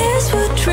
is what.